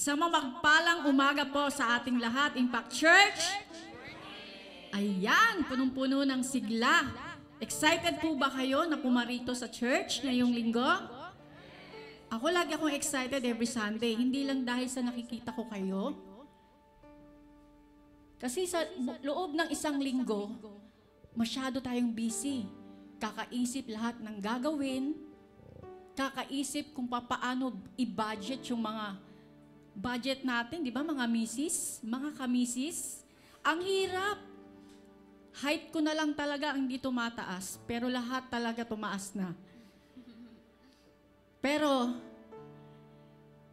Isang magpalang umaga po sa ating lahat, Impact Church. Ayan, punong-puno ng sigla. Excited po ba kayo na pumarito sa church ngayong linggo? Ako lagi akong excited every Sunday, hindi lang dahil sa nakikita ko kayo. Kasi sa loob ng isang linggo, masyado tayong busy. Kakaisip lahat ng gagawin, kakaisip kung papaano i-budget yung mga budget natin, di ba mga misis, mga kamisis. Ang hirap. Height ko na lang talaga ang hindi tumataas, pero lahat talaga tumaas na. Pero,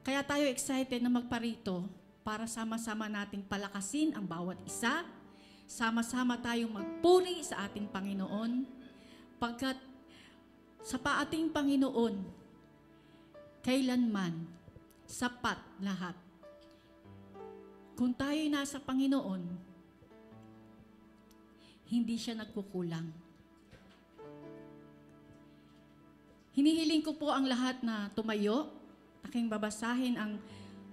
kaya tayo excited na magparito para sama-sama nating palakasin ang bawat isa, sama-sama tayong magpuri sa ating Panginoon, pagkat sa paating Panginoon, kailanman, sapat lahat. Kung tayo'y nasa Panginoon, hindi siya nagkukulang. Hinihiling ko po ang lahat na tumayo. Aking babasahin ang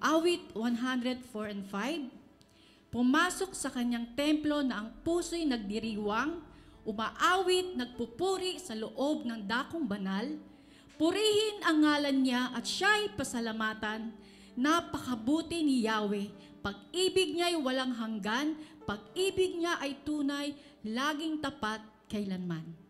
awit 104 and 5. Pumasok sa kanyang templo na ang puso'y nagdiriwang, umaawit, nagpupuri sa loob ng dakong banal, purihin ang ngalan niya at siya'y pasalamatan, napakabuti ni Yahweh, pag-ibig niya'y walang hanggan, pag-ibig niya ay tunay, laging tapat kailanman.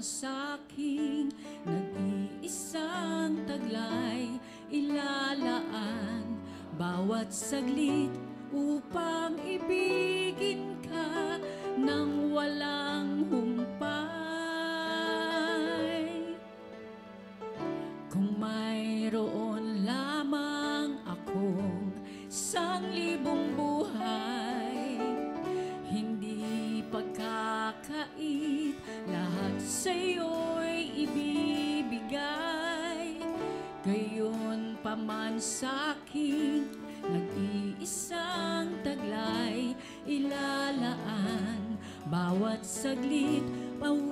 Sa'king nag-iisang taglay, ilalaan. Bawat saglit saglit upang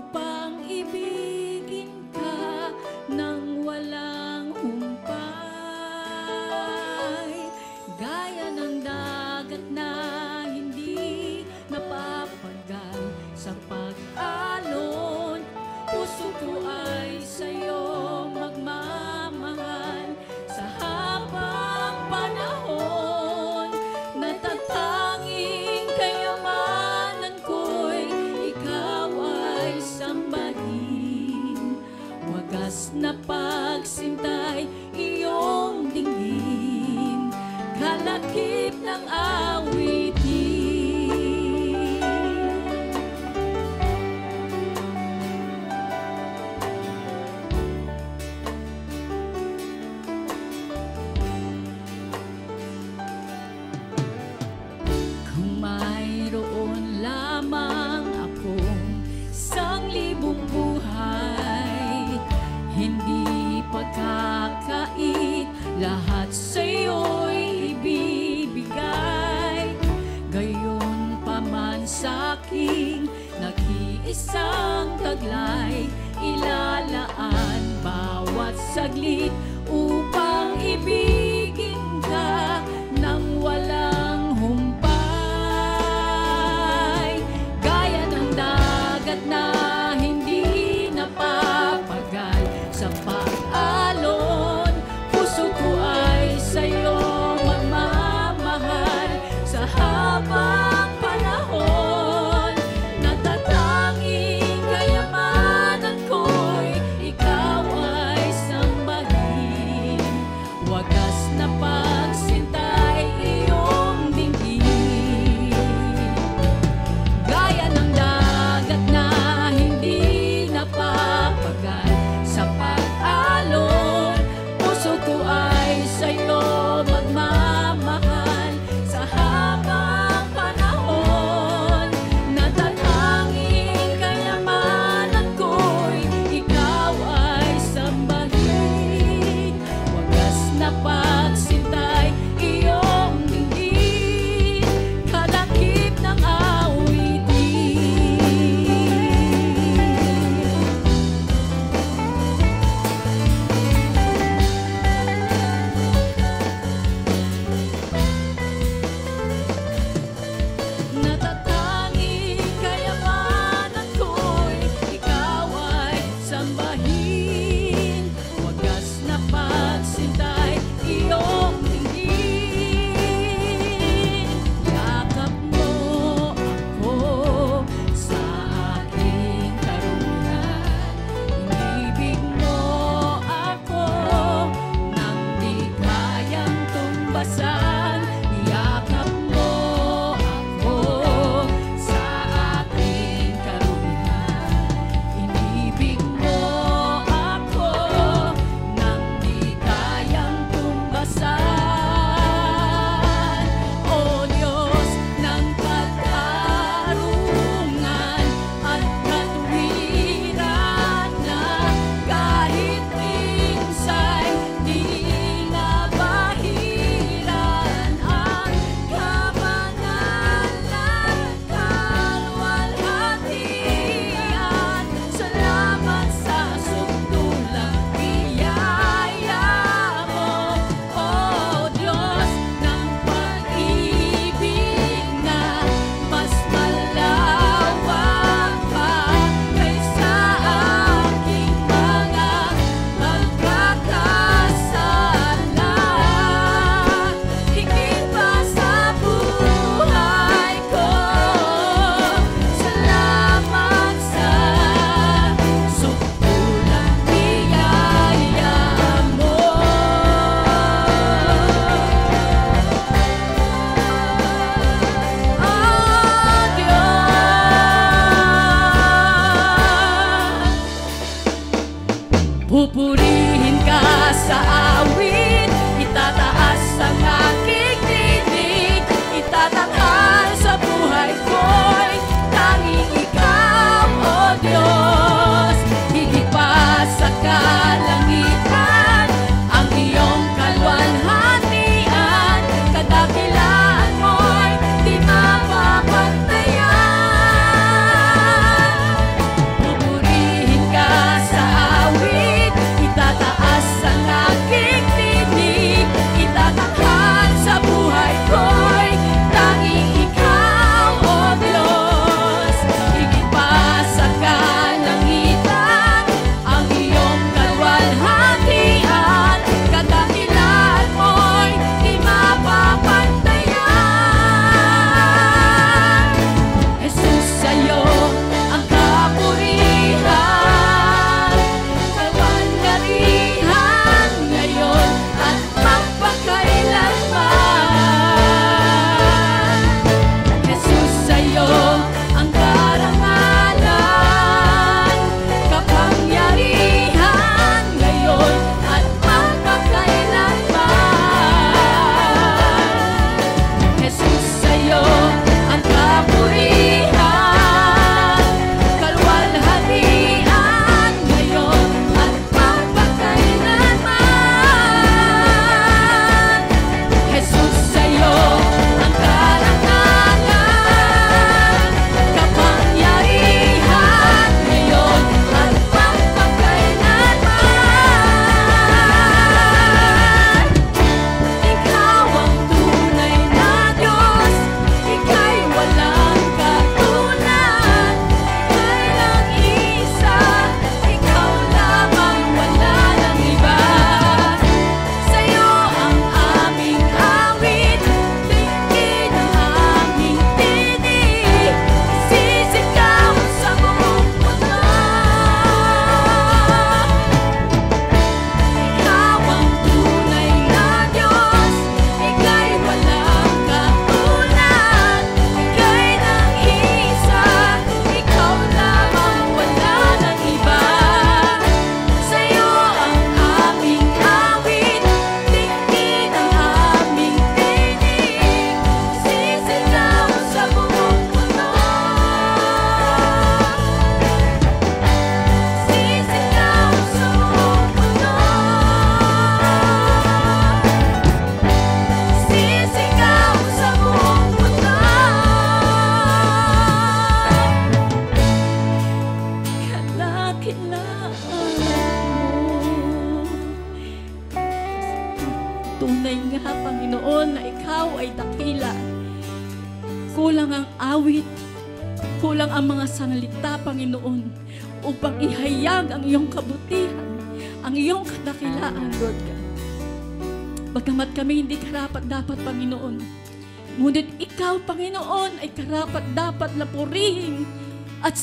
Pupurihin ka sa awit Itataas ang aking tinig Itatanghal sa buhay ko'y Tanging ikaw, O oh Diyos. Higit pa sa kalangitan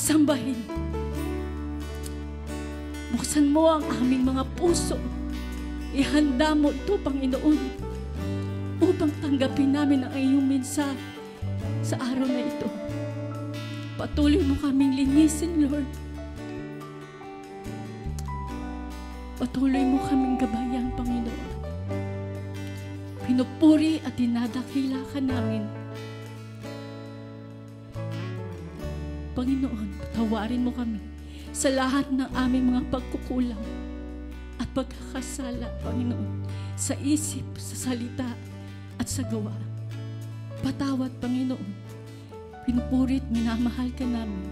sambahin. Buksan mo ang aming mga puso. Ihanda mo ito, Panginoon, upang tanggapin namin ang iyong mensahe sa araw na ito. Patuloy mo kaming linisin, Lord. Patuloy mo kaming gabayan, Panginoon. Pinupuri at dinadakila ka namin. Panginoon, patawarin mo kami sa lahat ng aming mga pagkukulang at pagkakasala, Panginoon, sa isip, sa salita, at sa gawa. Patawad, Panginoon. Pinupurit, minamahal ka namin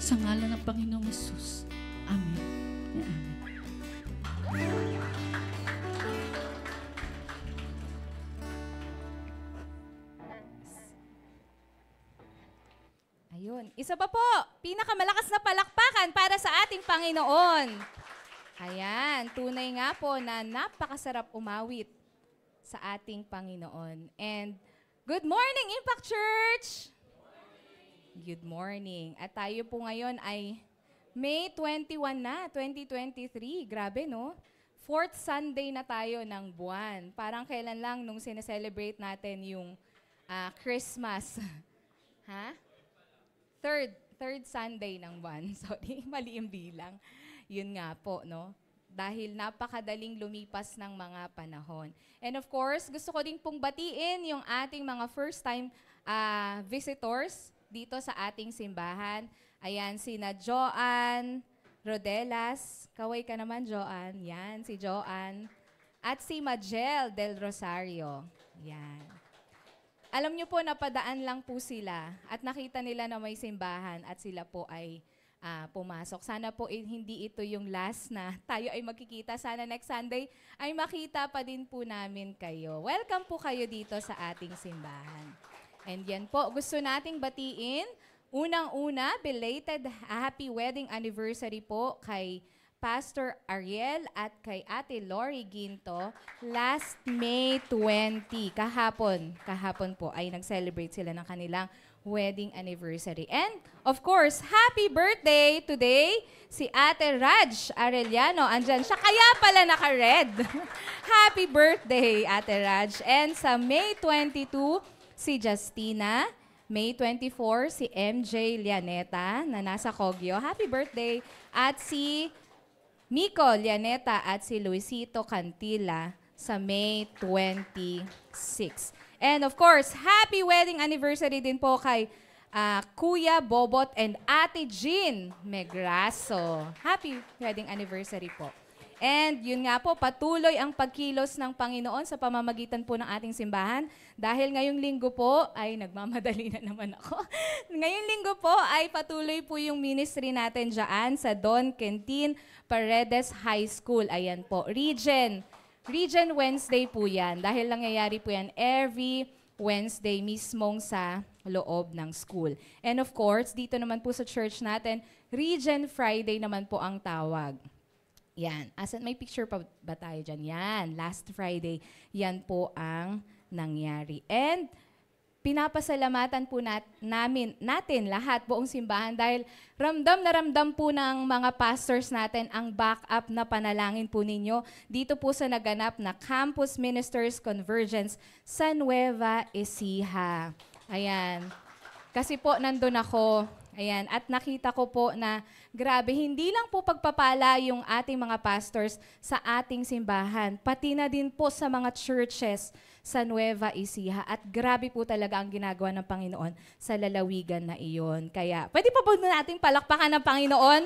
sa ngalan ng Panginoong Yesus. Amen. Amen. Ayun. Isa pa po, pinakamalakas na palakpakan para sa ating Panginoon. Ayan, tunay nga po na napakasarap umawit sa ating Panginoon. And good morning, Impact Church! Good morning. At tayo po ngayon ay May 21 na, 2023. Grabe, no? Fourth Sunday na tayo ng buwan. Parang kailan lang nung sineselebrate natin yung ah, Christmas. ha? Third, third Sunday ng buwan. Sorry, mali yung bilang. Yun nga po, no? Dahil napakadaling lumipas ng mga panahon. And of course, gusto ko din pong batiin yung ating mga first-time ah, visitors dito sa ating simbahan. Ayan, sina Joanne Rodelas. Kaway ka naman, Joanne. Yan, si Joanne. At si Majel Del Rosario. Yan. Alam niyo po, napadaan lang po sila at nakita nila na may simbahan at sila po ay ah, pumasok. Sana po eh, hindi ito yung last na tayo ay magkikita. Sana next Sunday ay makita pa din po namin kayo. Welcome po kayo dito sa ating simbahan. And yan po, gusto nating batiin. Unang-una, belated happy wedding anniversary po kay Pastor Ariel at kay Ate Lori Ginto last May 20. Kahapon, kahapon po ay nag-celebrate sila ng kanilang wedding anniversary. And of course, happy birthday today si Ate Raj Arellano. Andyan siya, kaya pala naka-red. happy birthday, Ate Raj. And sa May 22, si Justina. May 24, si MJ Lianeta na nasa Kogyo. Happy birthday. At si Miko Lianeta at si Luisito Cantila sa May 26. And of course, happy wedding anniversary din po kay ah, Kuya Bobot and Ate Jean Megraso. Happy wedding anniversary po. And yun nga po, patuloy ang pagkilos ng Panginoon sa pamamagitan po ng ating simbahan. Dahil ngayong linggo po, ay nagmamadali na naman ako. ngayong linggo po ay patuloy po yung ministry natin dyan sa Don Quintin Paredes High School. Ayan po, Region. Region Wednesday po yan. Dahil nangyayari po yan every Wednesday mismong sa loob ng school. And of course, dito naman po sa church natin, Region Friday naman po ang tawag. Yan. Asan may picture pa ba tayo dyan? Yan. Last Friday. Yan po ang nangyari. And pinapasalamatan po nat, namin, natin lahat, buong simbahan, dahil ramdam na ramdam po ng mga pastors natin ang backup na panalangin po ninyo dito po sa naganap na Campus Ministers Convergence sa Nueva Ecija. Ayan. Kasi po, nandun ako. Ayan. At nakita ko po na grabe, hindi lang po pagpapala yung ating mga pastors sa ating simbahan, pati na din po sa mga churches sa Nueva Ecija. At grabe po talaga ang ginagawa ng Panginoon sa lalawigan na iyon. Kaya, pwede pa ba nating palakpakan ng Panginoon?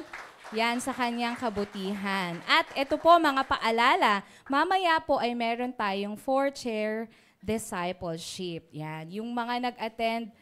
Yan sa kanyang kabutihan. At ito po mga paalala, mamaya po ay meron tayong four-chair discipleship. Yan. Yung mga nag-attend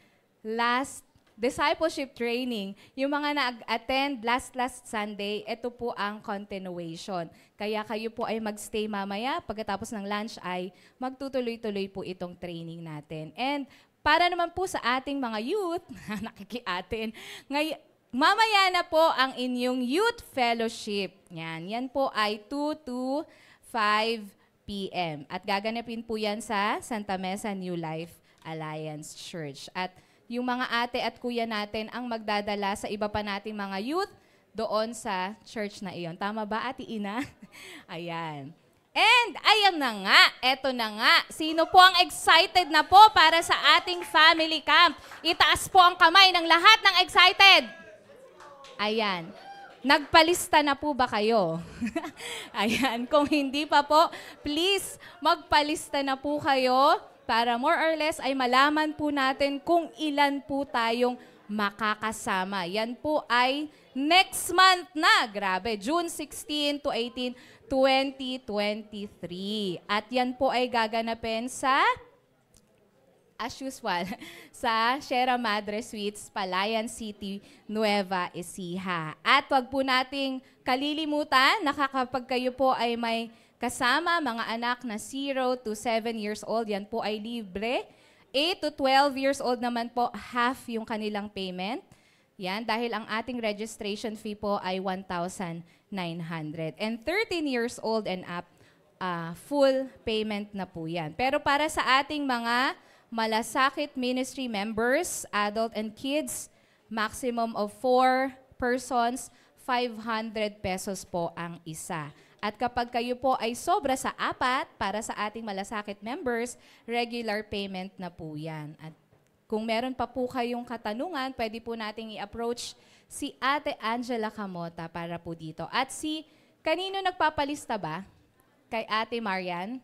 last discipleship training. Yung mga nag-attend last last Sunday, ito po ang continuation. Kaya kayo po ay magstay mamaya. Pagkatapos ng lunch ay magtutuloy-tuloy po itong training natin. And para naman po sa ating mga youth, nakikiatin, ngay mamaya na po ang inyong youth fellowship. Yan, yan po ay 2 to 5 p.m. At gaganapin po yan sa Santa Mesa New Life Alliance Church. At yung mga ate at kuya natin ang magdadala sa iba pa nating mga youth doon sa church na iyon. Tama ba, Ate Ina? Ayan. And ayan na nga, eto na nga. Sino po ang excited na po para sa ating family camp? Itaas po ang kamay ng lahat ng excited. Ayan. Nagpalista na po ba kayo? Ayan. Kung hindi pa po, please magpalista na po kayo para more or less ay malaman po natin kung ilan po tayong makakasama. Yan po ay next month na. Grabe, June 16 to 18, 2023. At yan po ay gaganapin sa as usual, sa Sierra Madre Suites, Palayan City, Nueva Ecija. At wag po nating kalilimutan na kayo po ay may kasama mga anak na 0 to 7 years old, yan po ay libre. 8 to 12 years old naman po, half yung kanilang payment. Yan, dahil ang ating registration fee po ay 1,900. And 13 years old and up, uh, full payment na po yan. Pero para sa ating mga malasakit ministry members, adult and kids, maximum of 4 persons, 500 pesos po ang isa. At kapag kayo po ay sobra sa apat, para sa ating malasakit members, regular payment na po yan. At kung meron pa po kayong katanungan, pwede po nating i-approach si Ate Angela Camota para po dito. At si, kanino nagpapalista ba? Kay Ate Marian?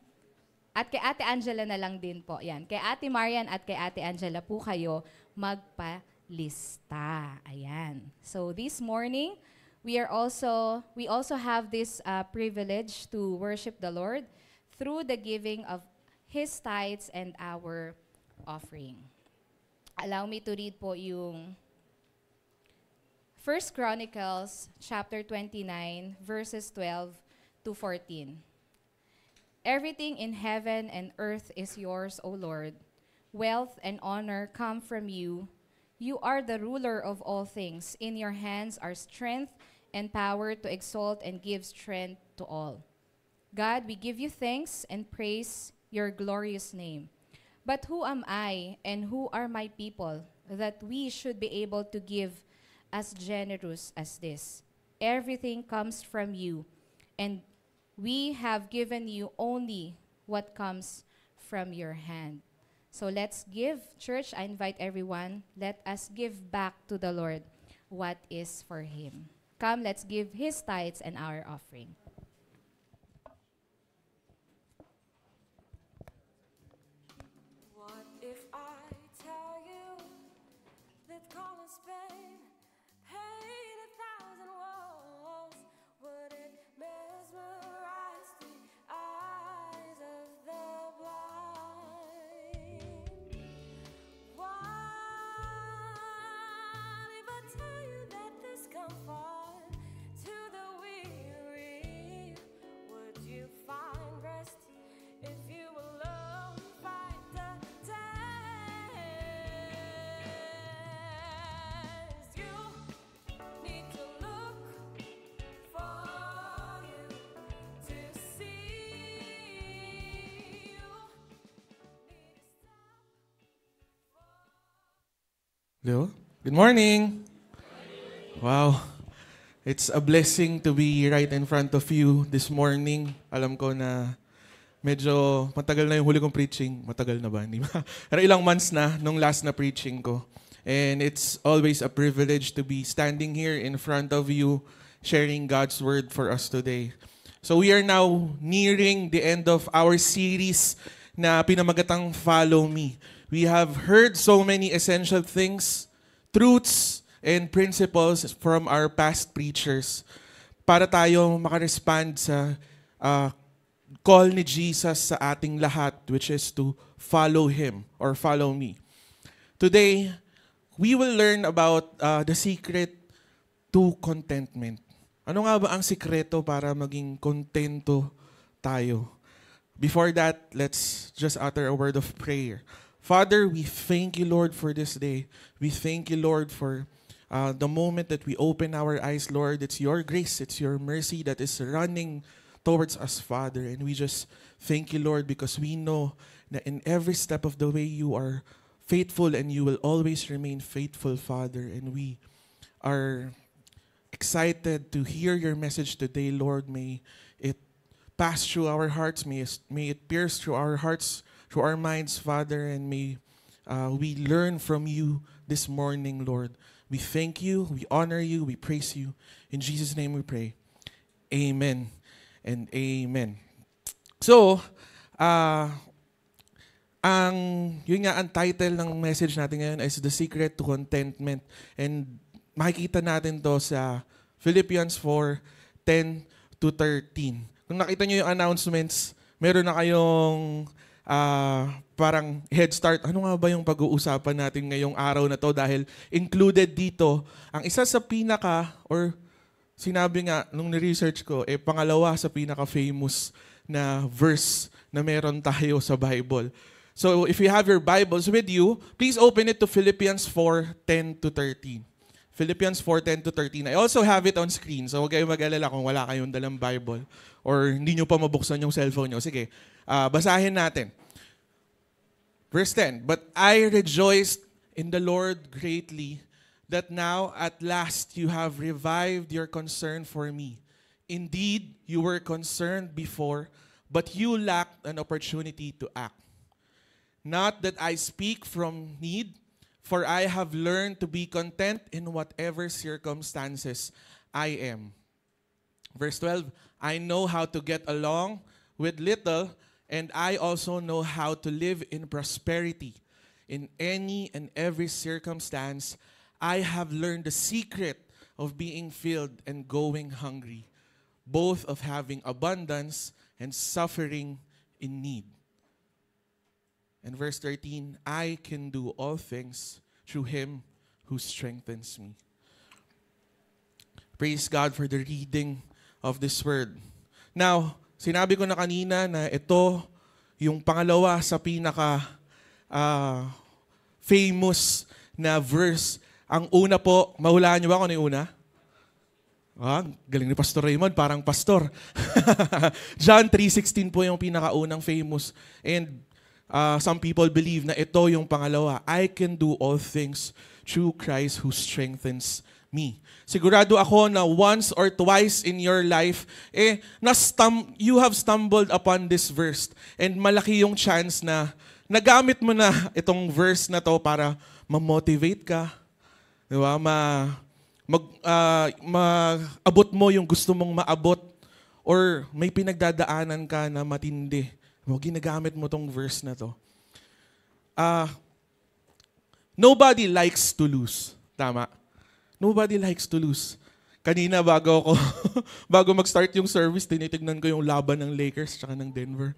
At kay Ate Angela na lang din po. Yan. Kay Ate Marian at kay Ate Angela po kayo magpalista. Ayan. So this morning, we are also we also have this uh, privilege to worship the Lord through the giving of His tithes and our offering. Allow me to read po yung First Chronicles chapter 29 verses 12 to 14. Everything in heaven and earth is yours, O Lord. Wealth and honor come from you. You are the ruler of all things. In your hands are strength and power to exalt and give strength to all. God, we give you thanks and praise your glorious name. But who am I and who are my people that we should be able to give as generous as this? Everything comes from you, and we have given you only what comes from your hand. So let's give, church. I invite everyone, let us give back to the Lord what is for him. Come, let's give his tithes and our offering. Hello? Good morning! Wow. It's a blessing to be right in front of you this morning. Alam ko na medyo matagal na yung huli kong preaching. Matagal na ba? Hindi ba? Pero ilang months na nung last na preaching ko. And it's always a privilege to be standing here in front of you, sharing God's word for us today. So we are now nearing the end of our series na pinamagatang Follow Me. We have heard so many essential things, truths, and principles from our past preachers para tayo makarespond sa uh, call ni Jesus sa ating lahat, which is to follow Him or follow me. Today, we will learn about uh, the secret to contentment. Ano nga ba ang sikreto para maging kontento tayo? Before that, let's just utter a word of prayer. Father, we thank you, Lord, for this day. We thank you, Lord, for uh, the moment that we open our eyes, Lord. It's your grace, it's your mercy that is running towards us, Father. And we just thank you, Lord, because we know that in every step of the way you are faithful and you will always remain faithful, Father. And we are excited to hear your message today, Lord. May it pass through our hearts, may it, may it pierce through our hearts, through our minds, Father, and may uh, we learn from you this morning, Lord. We thank you, we honor you, we praise you. In Jesus' name we pray. Amen and amen. So, uh, ang yun nga ang title ng message natin ngayon is The Secret to Contentment. And makikita natin to sa Philippians 4, 10 to 13. Kung nakita nyo yung announcements, meron na kayong ah, parang head start. Ano nga ba yung pag-uusapan natin ngayong araw na to? Dahil included dito, ang isa sa pinaka, or sinabi nga nung ni-research ko, eh pangalawa sa pinaka-famous na verse na meron tayo sa Bible. So if you have your Bibles with you, please open it to Philippians 4, 10 to 13. Philippians 4, 10 to 13. I also have it on screen, so huwag kayong mag-alala kung wala kayong dalang Bible or hindi nyo pa mabuksan yung cellphone nyo. Sige, ah, basahin natin. Verse 10, But I rejoiced in the Lord greatly that now at last you have revived your concern for me. Indeed, you were concerned before, but you lacked an opportunity to act. Not that I speak from need, for I have learned to be content in whatever circumstances I am. Verse 12, I know how to get along with little, and I also know how to live in prosperity. In any and every circumstance, I have learned the secret of being filled and going hungry, both of having abundance and suffering in need. And verse 13, I can do all things through him who strengthens me. Praise God for the reading of this word. Now, sinabi ko na kanina na ito yung pangalawa sa pinaka ah, famous na verse. Ang una po, mahulaan niyo ba kung ano yung una? Ah, galing ni Pastor Raymond, parang pastor. John 3.16 po yung pinakaunang famous. And uh, some people believe na ito yung pangalawa. I can do all things through Christ who strengthens me. Sigurado ako na once or twice in your life, eh, na-stum- you have stumbled upon this verse. And malaki yung chance na nagamit mo na itong verse na to para ma-motivate ka. Di ba? Ma, mag, ah, maabot mo yung gusto mong maabot or may pinagdadaanan ka na matindi. O, ginagamit mo tong verse na to. Ah, nobody likes to lose. Tama? Nobody likes to lose. Kanina bago ako, bago mag-start yung service, tinitignan ko yung laban ng Lakers tsaka ng Denver.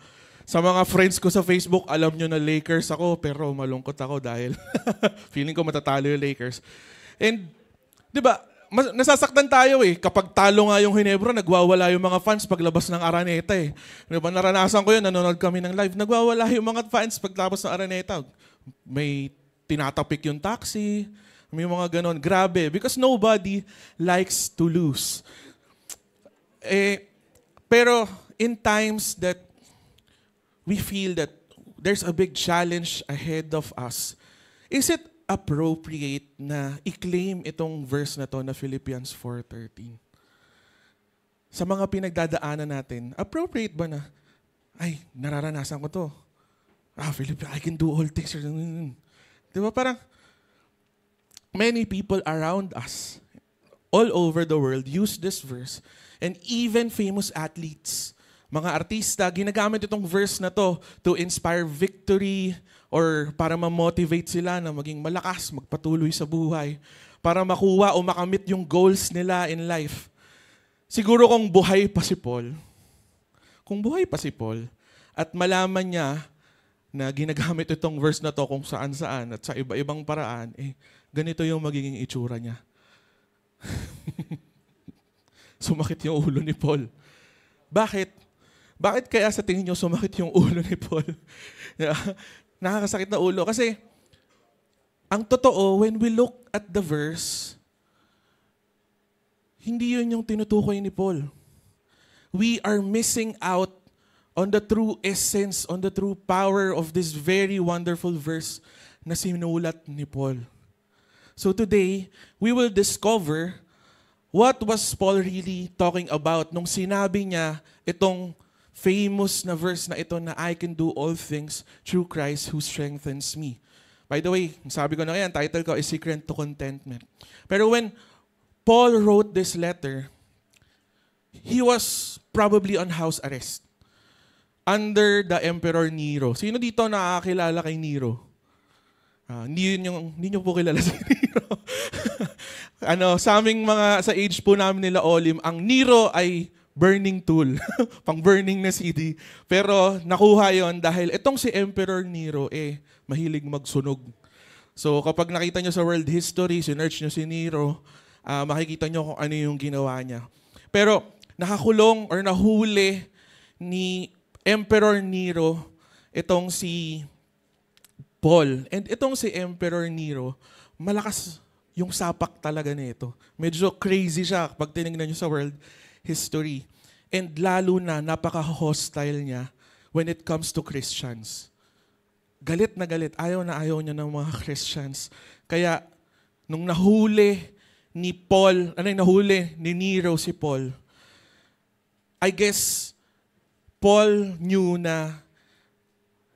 Sa mga friends ko sa Facebook, alam nyo na Lakers ako, pero malungkot ako dahil feeling ko matatalo yung Lakers. And, di ba, mas- nasasaktan tayo eh. Kapag talo nga yung Hinebra, nagwawala yung mga fans paglabas ng Araneta eh. Di ba, naranasan ko yun, nanonood kami ng live. Nagwawala yung mga fans paglabas ng Araneta. May tinatapik yung taxi, may mga ganon. Grabe, because nobody likes to lose. Eh, pero in times that we feel that there's a big challenge ahead of us, is it appropriate na i-claim itong verse na to na Philippians 4.13? Sa mga pinagdadaanan natin, appropriate ba na, ay, nararanasan ko to. Ah, Philip, I can do all things. Di ba? Parang, many people around us, all over the world, use this verse. And even famous athletes, mga artista, ginagamit itong verse na to to inspire victory or para ma-motivate sila na maging malakas, magpatuloy sa buhay, para makuha o makamit yung goals nila in life. Siguro kung buhay pa si Paul, kung buhay pa si Paul, at malaman niya na ginagamit itong verse na to kung saan-saan at sa iba-ibang paraan, eh, ganito yung magiging itsura niya. sumakit yung ulo ni Paul. Bakit? Bakit kaya sa tingin nyo sumakit yung ulo ni Paul? Nakakasakit na ulo. Kasi, ang totoo, when we look at the verse, hindi yun yung tinutukoy ni Paul. We are missing out on the true essence, on the true power of this very wonderful verse na sinulat ni Paul. So today, we will discover what was Paul really talking about nung sinabi niya itong famous na verse na ito na I can do all things through Christ who strengthens me. By the way, sabi ko na yan, title ko is Secret to Contentment. Pero when Paul wrote this letter, he was probably on house arrest under the Emperor Nero. Sino dito nakakilala kay Nero? Ah, hindi yun yung, hindi nyo po kilala si Nero. ano, sa aming mga, sa age po namin nila Olim, ang Nero ay burning tool. pang burning na CD. Pero nakuha yon dahil itong si Emperor Nero, eh, mahilig magsunog. So kapag nakita nyo sa world history, sinerch nyo si Nero, uh, makikita nyo kung ano yung ginawa niya. Pero nakakulong or nahuli ni Emperor Nero itong si Paul. And itong si Emperor Nero, malakas yung sapak talaga nito. Medyo crazy siya pag tinignan nyo sa world history. And lalo na, napaka-hostile niya when it comes to Christians. Galit na galit. Ayaw na ayaw niya ng mga Christians. Kaya, nung nahuli ni Paul, ano yung nahuli ni Nero si Paul, I guess, Paul knew na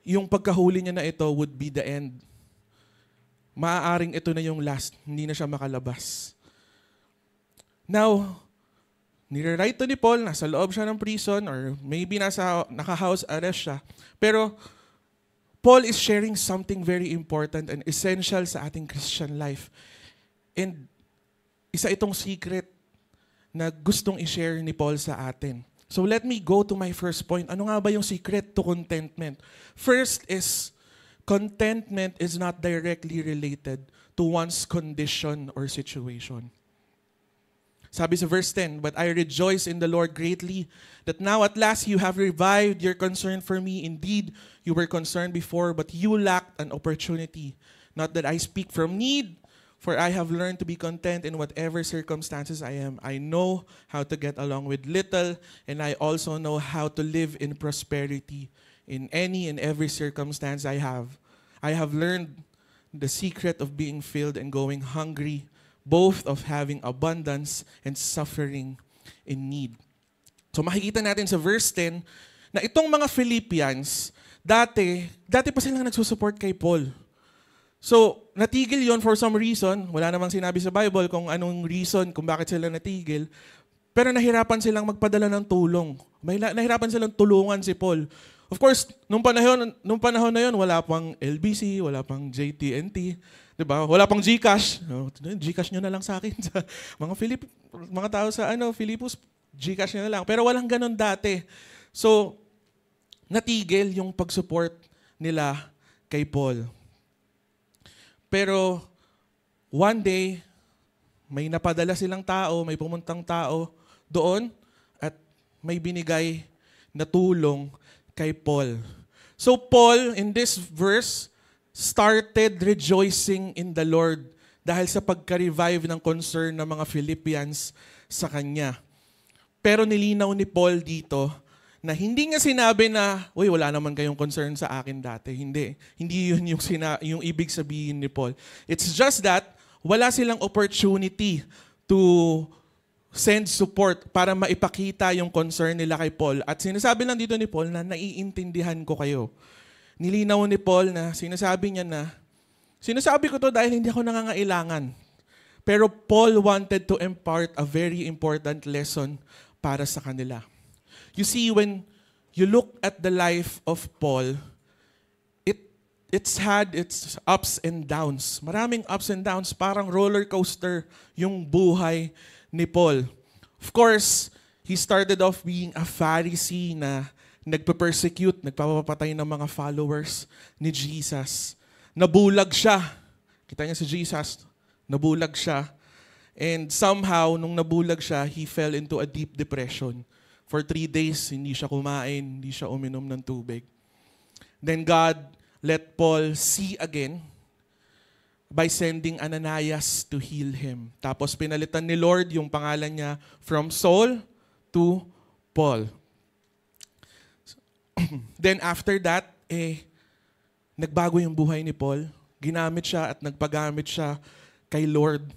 yung pagkahuli niya na ito would be the end. Maaaring ito na yung last. Hindi na siya makalabas. Now, nire-write to ni Paul, nasa loob siya ng prison or maybe nasa naka-house arrest siya. Pero Paul is sharing something very important and essential sa ating Christian life. And isa itong secret na gustong i-share ni Paul sa atin. So let me go to my first point. Ano nga ba yung secret to contentment? First is contentment is not directly related to one's condition or situation. Sabi sa verse 10, But I rejoice in the Lord greatly that now at last you have revived your concern for me. Indeed, you were concerned before, but you lacked an opportunity. Not that I speak from need, for I have learned to be content in whatever circumstances I am. I know how to get along with little, and I also know how to live in prosperity in any and every circumstance I have. I have learned the secret of being filled and going hungry both of having abundance and suffering in need. So makikita natin sa verse 10 na itong mga Philippians, dati, dati pa silang nagsusupport kay Paul. So, natigil yon for some reason. Wala namang sinabi sa Bible kung anong reason kung bakit sila natigil. Pero nahirapan silang magpadala ng tulong. May nahirapan silang tulungan si Paul. Of course, nung panahon, nung panahon na yon, wala pang LBC, wala pang JTNT. 'Di ba? Wala pang GCash. No, GCash niyo na lang sa akin mga Filip mga tao sa ano, Filipos, GCash niyo na lang. Pero walang ganun dati. So, natigil yung pag-support nila kay Paul. Pero one day, may napadala silang tao, may pumuntang tao doon at may binigay na tulong kay Paul. So Paul, in this verse, started rejoicing in the Lord dahil sa pagka-revive ng concern ng mga Philippians sa kanya. Pero nilinaw ni Paul dito na hindi nga sinabi na, uy, wala naman kayong concern sa akin dati. Hindi. Hindi yun yung, sina- yung ibig sabihin ni Paul. It's just that wala silang opportunity to send support para maipakita yung concern nila kay Paul. At sinasabi lang dito ni Paul na naiintindihan ko kayo nilinaw ni Paul na sinasabi niya na, sinasabi ko to dahil hindi ako nangangailangan. Pero Paul wanted to impart a very important lesson para sa kanila. You see, when you look at the life of Paul, it it's had its ups and downs. Maraming ups and downs, parang roller coaster yung buhay ni Paul. Of course, he started off being a Pharisee na nagpe-persecute, nagpapapatay ng mga followers ni Jesus. Nabulag siya. Kita niya si Jesus, Nabulag siya. And somehow, nung nabulag siya, he fell into a deep depression. For three days, hindi siya kumain, hindi siya uminom ng tubig. Then God let Paul see again by sending Ananias to heal him. Tapos pinalitan ni Lord yung pangalan niya from Saul to Paul. Then after that, eh, nagbago yung buhay ni Paul. Ginamit siya at nagpagamit siya kay Lord.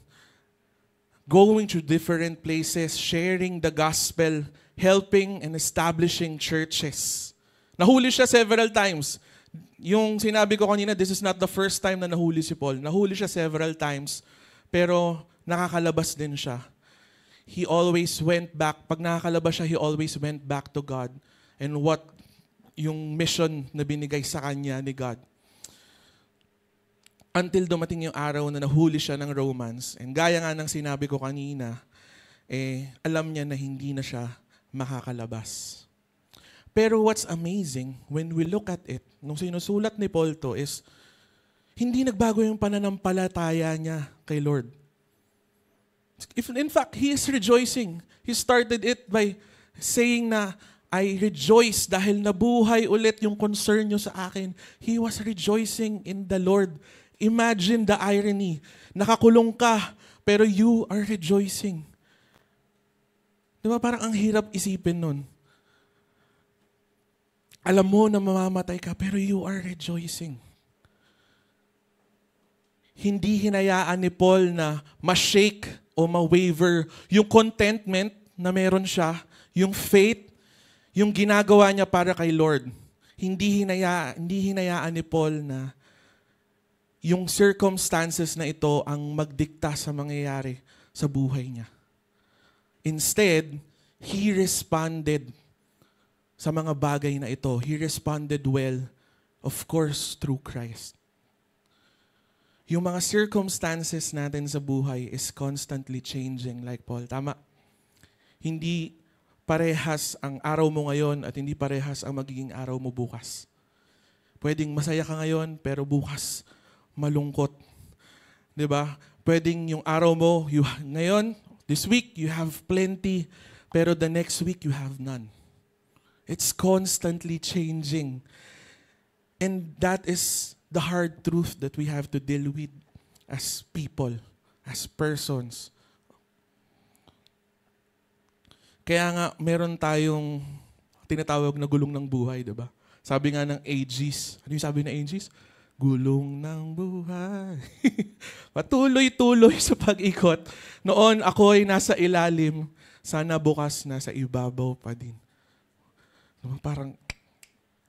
Going to different places, sharing the gospel, helping and establishing churches. Nahuli siya several times. Yung sinabi ko kanina, this is not the first time na nahuli si Paul. Nahuli siya several times, pero nakakalabas din siya. He always went back. Pag nakakalabas siya, he always went back to God and what yung mission na binigay sa kanya ni God. Until dumating yung araw na nahuli siya ng Romans. And gaya nga ng sinabi ko kanina, eh, alam niya na hindi na siya makakalabas. Pero what's amazing, when we look at it, nung sinusulat ni Paul to is, hindi nagbago yung pananampalataya niya kay Lord. If, in fact, he is rejoicing. He started it by saying na, I rejoice dahil nabuhay ulit yung concern nyo sa akin. He was rejoicing in the Lord. Imagine the irony. Nakakulong ka, pero you are rejoicing. Di ba parang ang hirap isipin nun. Alam mo na mamamatay ka, pero you are rejoicing. Hindi hinayaan ni Paul na ma-shake o ma-waver yung contentment na meron siya, yung faith, yung ginagawa niya para kay Lord. Hindi, hinaya, hindi hinayaan ni Paul na yung circumstances na ito ang magdikta sa mangyayari sa buhay niya. Instead, he responded sa mga bagay na ito. He responded well, of course, through Christ. Yung mga circumstances natin sa buhay is constantly changing like Paul. Tama? Hindi parehas ang araw mo ngayon at hindi parehas ang magiging araw mo bukas. Pwedeng masaya ka ngayon, pero bukas malungkot. 'Di ba? Pwedeng yung araw mo, you, ngayon, this week, you have plenty, pero the next week, you have none. It's constantly changing. And that is the hard truth that we have to deal with as people, as persons. Kaya nga, meron tayong tinatawag na gulong ng buhay, di ba? Sabi nga ng ages, ano yung sabi ng ages? Gulong ng buhay. Patuloy-tuloy sa pag-ikot. Noon ako ay nasa ilalim, sana bukas nasa ibabaw pa din. Diba? Parang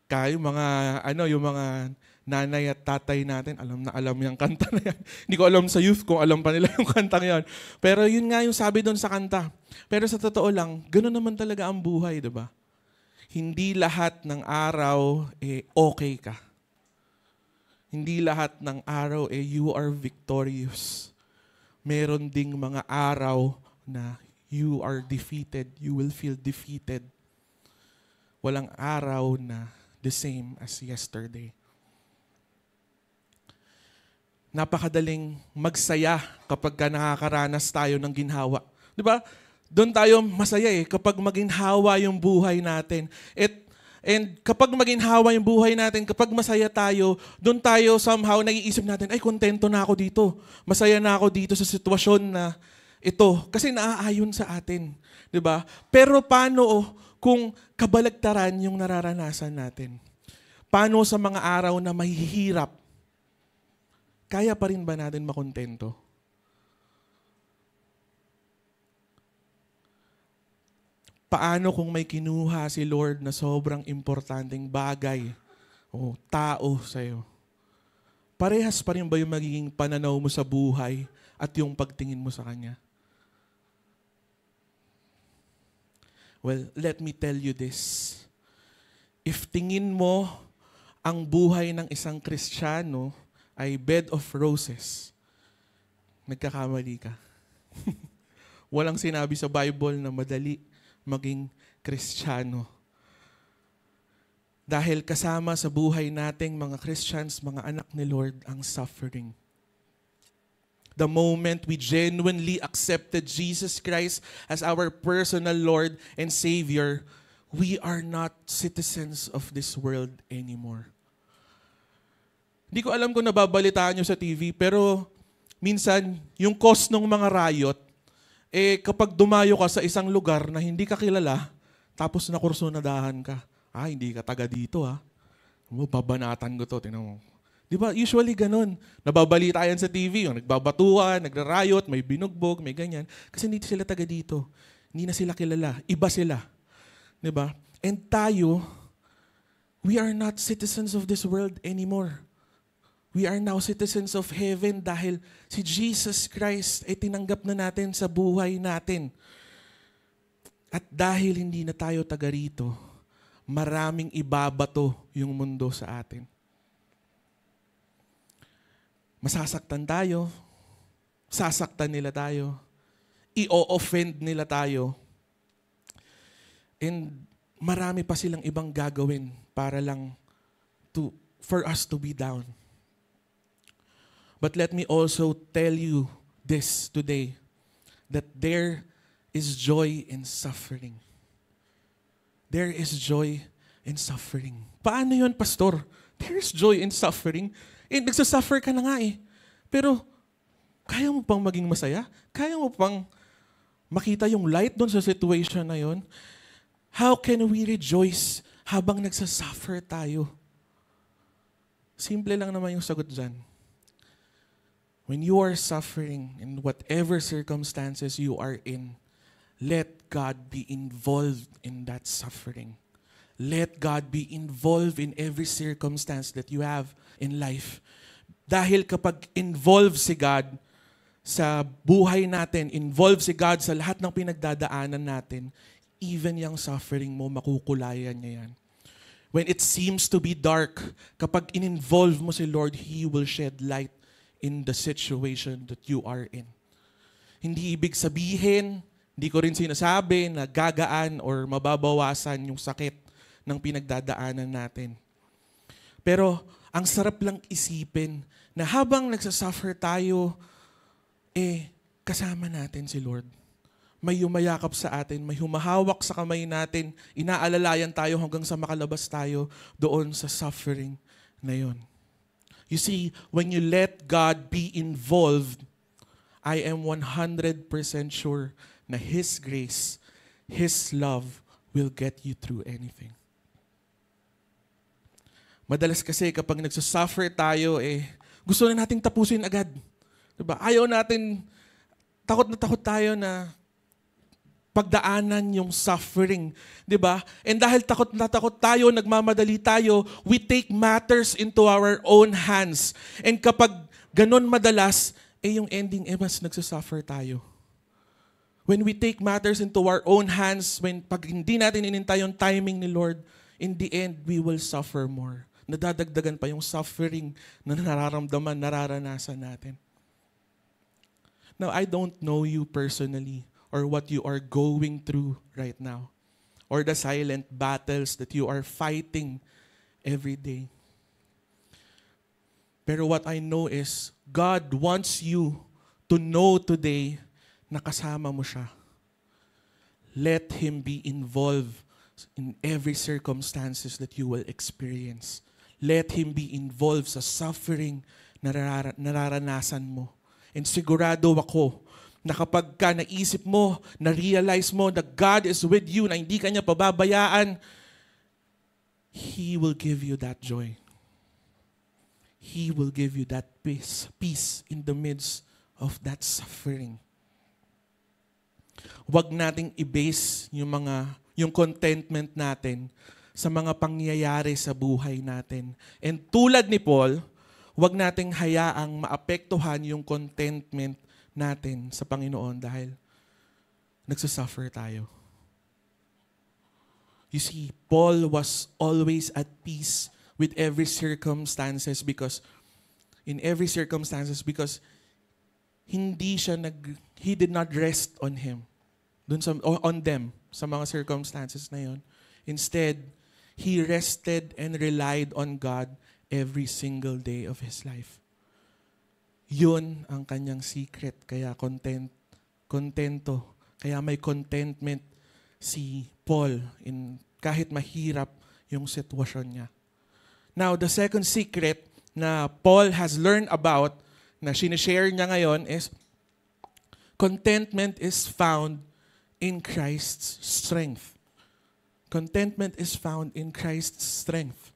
kayo mga ano yung mga nanay at tatay natin, alam na alam yung kanta na yan. Hindi ko alam sa youth kung alam pa nila yung kantang yan. Pero yun nga yung sabi doon sa kanta. Pero sa totoo lang, ganoon naman talaga ang buhay, di ba? Hindi lahat ng araw eh okay ka. Hindi lahat ng araw eh you are victorious. Meron ding mga araw na you are defeated. You will feel defeated. Walang araw na the same as yesterday. Napakadaling magsaya kapag ka nakakaranas tayo ng ginhawa. Di ba? Doon tayo masaya eh kapag maginhawa yung buhay natin. At And kapag maginhawa yung buhay natin, kapag masaya tayo, doon tayo somehow naiisip natin, ay, kontento na ako dito. Masaya na ako dito sa sitwasyon na ito. Kasi naaayon sa atin. ba? Pero paano oh, kung kabalagtaran yung nararanasan natin? Paano sa mga araw na mahihirap? Kaya pa rin ba natin makontento? Paano kung may kinuha si Lord na sobrang importanteng bagay o tao sa'yo? Parehas pa rin ba yung magiging pananaw mo sa buhay at yung pagtingin mo sa Kanya? Well, let me tell you this. If tingin mo ang buhay ng isang Kristiyano ay bed of roses, nagkakamali ka. Walang sinabi sa Bible na madali maging Kristiyano. Dahil kasama sa buhay nating mga Christians, mga anak ni Lord, ang suffering. The moment we genuinely accepted Jesus Christ as our personal Lord and Savior, we are not citizens of this world anymore. Hindi ko alam kung nababalitaan nyo sa TV, pero minsan, yung cause ng mga riot, eh kapag dumayo ka sa isang lugar na hindi ka kilala, tapos nakursunadahan ka, ah, hindi ka taga dito ah. Mo, babanatan ko to, tingnan mo. Di ba? Usually ganun. Nababalita yan sa TV, yung nagbabatuan, nagrarayot, may binugbog, may ganyan. Kasi hindi sila taga dito. Hindi na sila kilala. Iba sila. Di ba? And tayo, we are not citizens of this world anymore. We are now citizens of heaven dahil si Jesus Christ ay tinanggap na natin sa buhay natin. At dahil hindi na tayo taga rito, maraming ibabato yung mundo sa atin. Masasaktan tayo, sasaktan nila tayo, i-offend nila tayo, and marami pa silang ibang gagawin para lang to, for us to be down. But let me also tell you this today, that there is joy in suffering. There is joy in suffering. Paano yon pastor? There is joy in suffering. Eh, nagsasuffer ka na nga eh. Pero, kaya mo pang maging masaya? Kaya mo pang makita yung light doon sa situation na yon? How can we rejoice habang nagsasuffer tayo? Simple lang naman yung sagot dyan. When you are suffering in whatever circumstances you are in, let God be involved in that suffering. Let God be involved in every circumstance that you have in life. Dahil kapag involved si God sa buhay natin, involved si God sa lahat ng pinagdadaanan natin, even yung suffering mo, makukulayan niya yan. When it seems to be dark, kapag in-involve mo si Lord, He will shed light in the situation that you are in. Hindi ibig sabihin, hindi ko rin sinasabi na gagaan or mababawasan yung sakit ng pinagdadaanan natin. Pero ang sarap lang isipin na habang nagsasuffer tayo, eh, kasama natin si Lord. May yumayakap sa atin, may humahawak sa kamay natin, inaalalayan tayo hanggang sa makalabas tayo doon sa suffering na yon. You see, when you let God be involved, I am 100% sure na His grace, His love will get you through anything. Madalas kasi kapag nagsasuffer tayo, eh, gusto na nating tapusin agad. Diba? Ayaw natin, takot na takot tayo na pagdaanan yung suffering. ba? And dahil takot na takot tayo, nagmamadali tayo, we take matters into our own hands. And kapag ganon madalas, eh yung ending, eh mas nagsasuffer tayo. When we take matters into our own hands, when pag hindi natin inintay yung timing ni Lord, in the end, we will suffer more nadadagdagan pa yung suffering na nararamdaman, nararanasan natin. Now, I don't know you personally or what you are going through right now or the silent battles that you are fighting every day. Pero what I know is God wants you to know today na kasama mo siya. Let Him be involved in every circumstances that you will experience. Let Him be involved sa suffering na narar- nararanasan mo. And sigurado ako na kapag ka naisip mo, na-realize mo that God is with you, na hindi ka niya pababayaan, He will give you that joy. He will give you that peace, peace in the midst of that suffering. Huwag nating i-base yung mga yung contentment natin sa mga pangyayari sa buhay natin. And tulad ni Paul, huwag nating hayaang maapektuhan yung contentment natin sa Panginoon dahil nagsasuffer tayo. You see, Paul was always at peace with every circumstances because in every circumstances because hindi siya nag he did not rest on him dun sa on them sa mga circumstances na yon instead he rested and relied on God every single day of his life. Yun ang kanyang secret. Kaya content, contento. Kaya may contentment si Paul in kahit mahirap yung sitwasyon niya. Now, the second secret na Paul has learned about, na sinishare niya ngayon is, contentment is found in Christ's strength. Contentment is found in Christ's strength.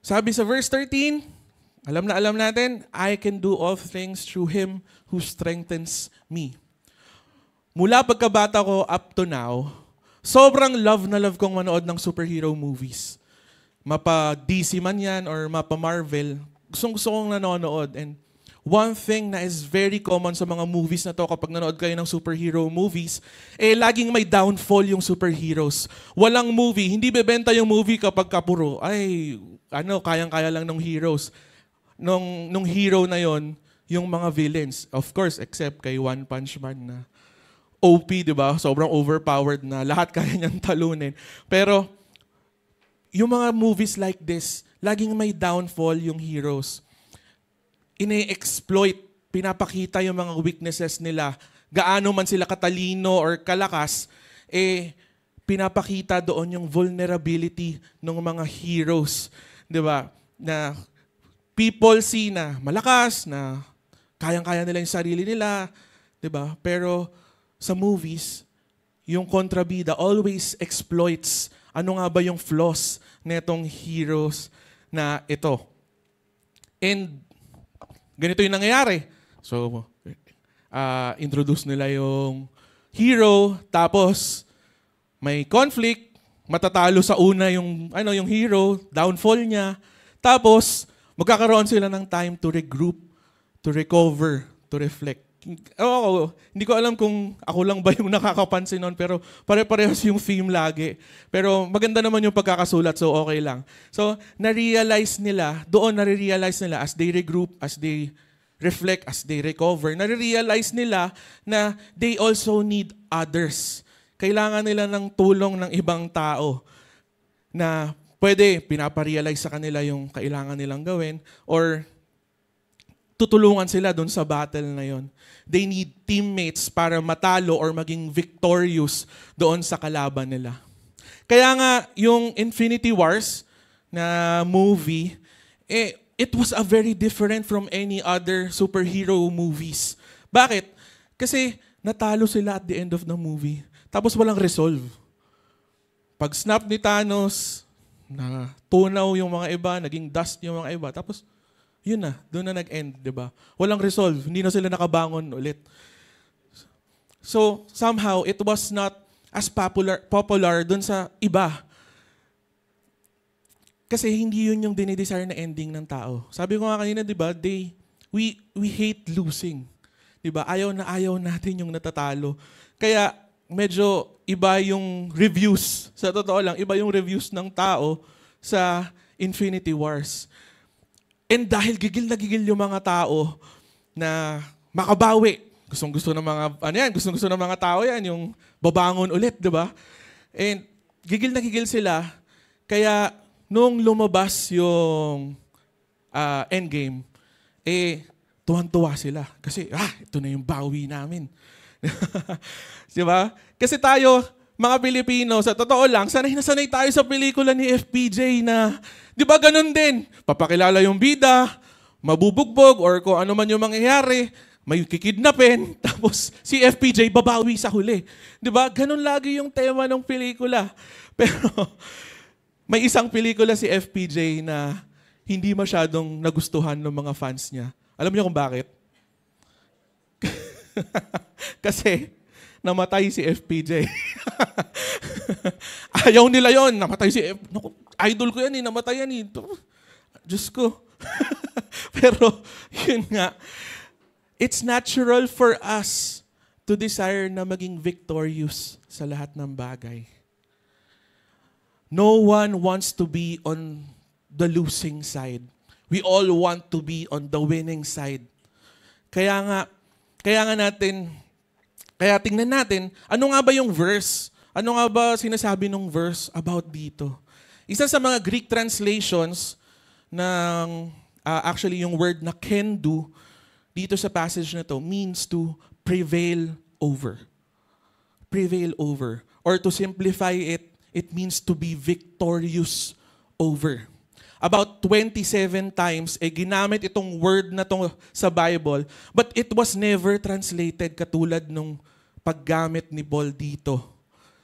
Sabi sa verse 13, alam na alam natin, I can do all things through Him who strengthens me. Mula pagkabata ko up to now, sobrang love na love kong manood ng superhero movies. Mapa DC man yan or mapa Marvel, gustong gusto kong nanonood. And one thing na is very common sa mga movies na to kapag nanood kayo ng superhero movies, eh laging may downfall yung superheroes. Walang movie, hindi bebenta yung movie kapag kapuro, ay, ano, kayang-kaya lang ng heroes. Nung, nung hero na yon yung mga villains. Of course, except kay One Punch Man na OP, di ba? Sobrang overpowered na. Lahat kaya niyang talunin. Pero, yung mga movies like this, laging may downfall yung heroes. Ine-exploit, pinapakita yung mga weaknesses nila. Gaano man sila katalino or kalakas, eh, pinapakita doon yung vulnerability ng mga heroes. Di ba? Na people see na malakas, na kayang-kaya nila yung sarili nila. Di ba? Pero sa movies, yung kontrabida always exploits ano nga ba yung flaws netong heroes na ito. And ganito yung nangyayari. So, uh, introduce nila yung hero, tapos may conflict, matatalo sa una yung ano yung hero, downfall niya. Tapos magkakaroon sila ng time to regroup, to recover, to reflect. Oo, hindi ko alam kung ako lang ba yung nakakapansin nun, pero pare-parehas yung theme lagi. Pero maganda naman yung pagkakasulat, so okay lang. So, na-realize nila, doon na-realize nila as they regroup, as they reflect, as they recover, na-realize nila na they also need others. Kailangan nila ng tulong ng ibang tao na pwede pinaparealize sa kanila yung kailangan nilang gawin or tutulungan sila doon sa battle na yon. They need teammates para matalo or maging victorious doon sa kalaban nila. Kaya nga, yung Infinity Wars na movie, eh, it was a very different from any other superhero movies. Bakit? Kasi natalo sila at the end of the movie. Tapos walang resolve. Pag snap ni Thanos, na tunaw yung mga iba, naging dust yung mga iba. Tapos yun na, doon na nag-end, di ba? Walang resolve, hindi na sila nakabangon ulit. So, somehow, it was not as popular, popular doon sa iba. Kasi hindi yun yung dinidesire na ending ng tao. Sabi ko nga kanina, di ba, they, we, we hate losing. Di ba? Ayaw na ayaw natin yung natatalo. Kaya, medyo iba yung reviews. Sa totoo lang, iba yung reviews ng tao sa Infinity Wars. And dahil gigil na gigil yung mga tao na makabawi, gustong gusto ng mga, ano yan, gustong gusto ng mga tao yan, yung babangon ulit, di ba? And gigil na gigil sila, kaya nung lumabas yung uh, endgame, eh, tuwan-tuwa sila. Kasi, ah, ito na yung bawi namin. di ba? Kasi tayo, mga Pilipino, sa totoo lang, sanay na sanay tayo sa pelikula ni FPJ na, di ba ganun din? Papakilala yung bida, mabubugbog, or kung ano man yung mangyayari, may kikidnapin, tapos si FPJ babawi sa huli. Di ba? Ganun lagi yung tema ng pelikula. Pero may isang pelikula si FPJ na hindi masyadong nagustuhan ng mga fans niya. Alam niyo kung bakit? Kasi namatay si FPJ. Ayaw nila yon namatay si F... Idol ko yan eh, namatay yan eh. Diyos ko. Pero, yun nga, it's natural for us to desire na maging victorious sa lahat ng bagay. No one wants to be on the losing side. We all want to be on the winning side. Kaya nga, kaya nga natin kaya tingnan natin, ano nga ba yung verse? Ano nga ba sinasabi ng verse about dito? Isa sa mga Greek translations ng uh, actually yung word na can do, dito sa passage na to, means to prevail over. Prevail over. Or to simplify it, it means to be victorious over. About 27 times, eh, ginamit itong word na to sa Bible, but it was never translated katulad nung paggamit ni Paul dito